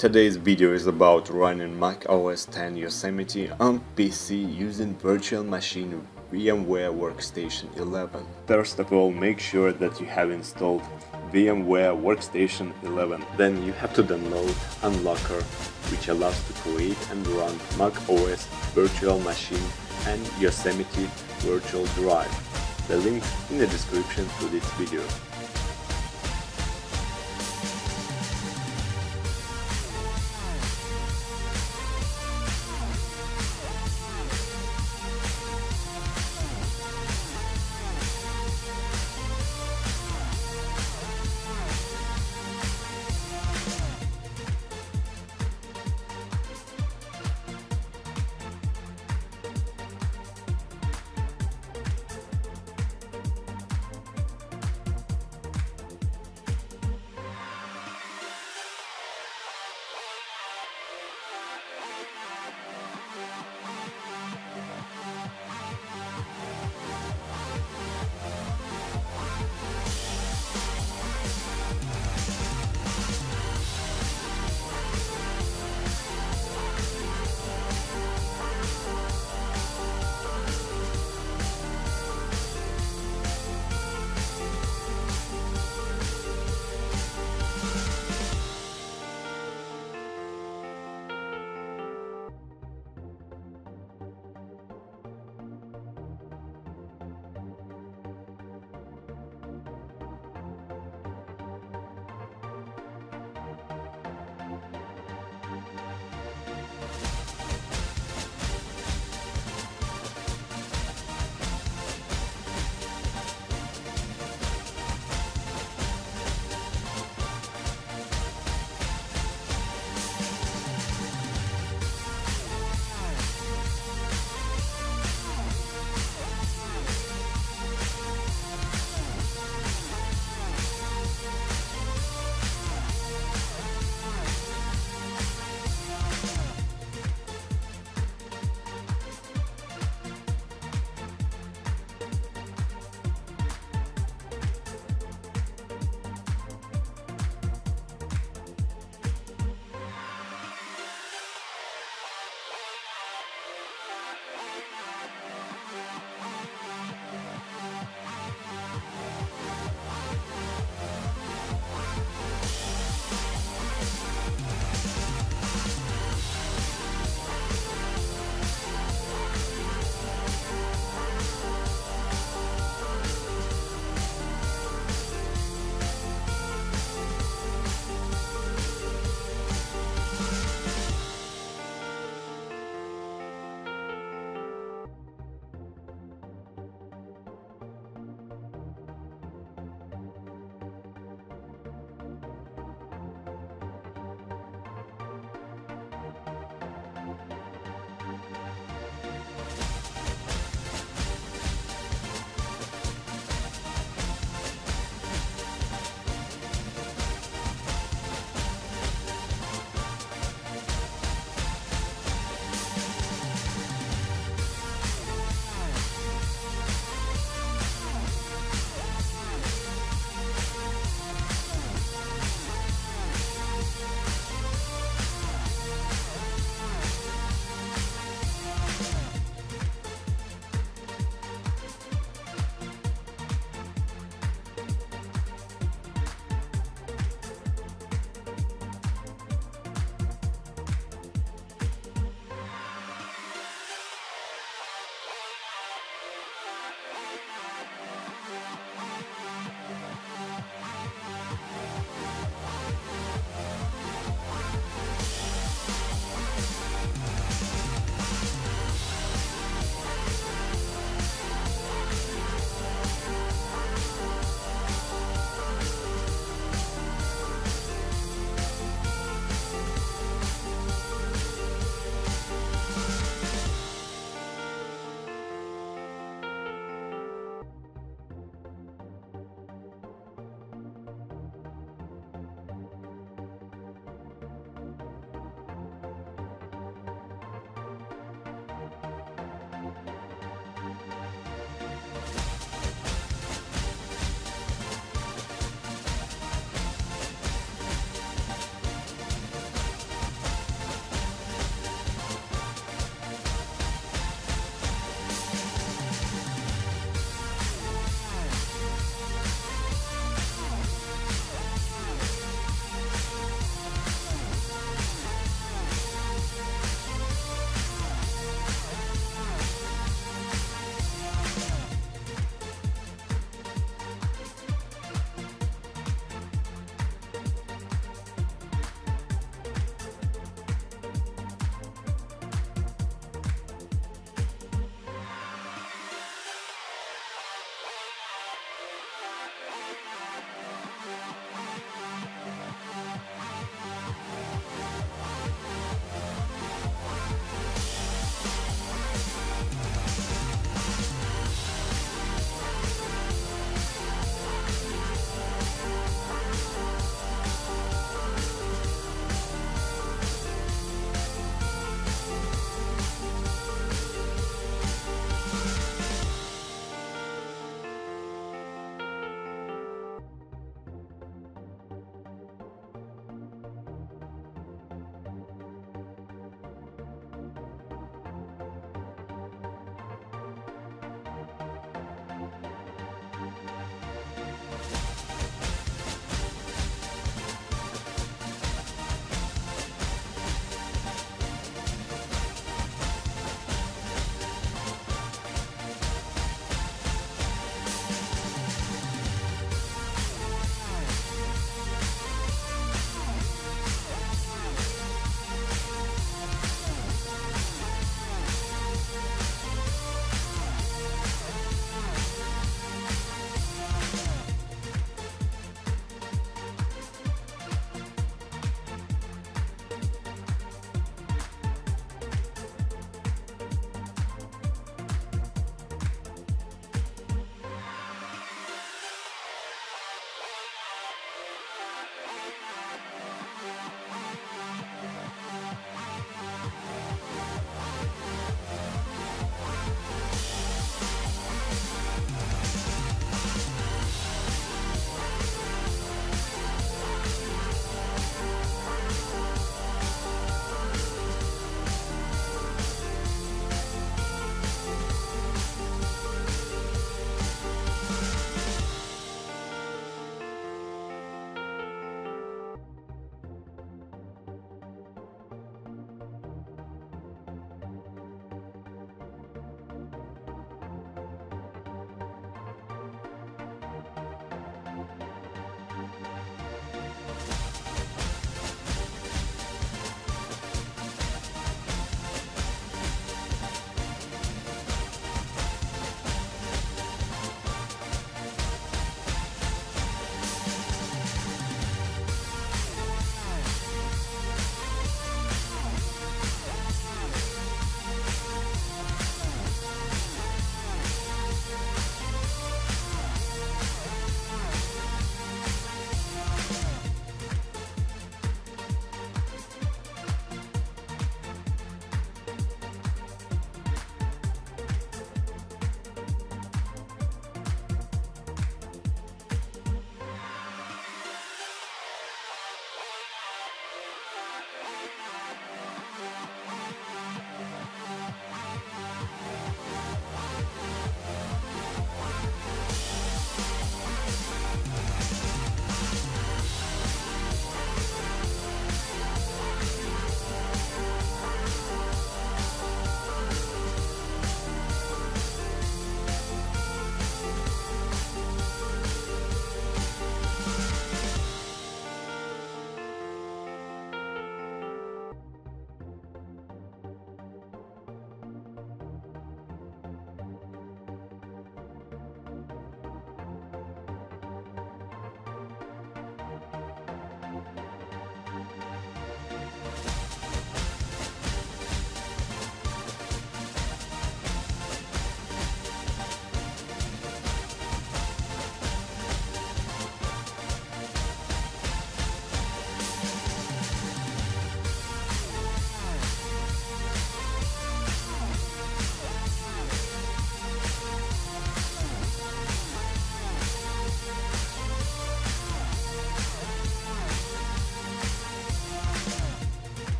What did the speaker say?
Today's video is about running Mac OS X Yosemite on PC using Virtual Machine VMware Workstation 11. First of all, make sure that you have installed VMware Workstation 11. Then you have to download Unlocker, which allows to create and run Mac OS Virtual Machine and Yosemite Virtual Drive. The link in the description to this video.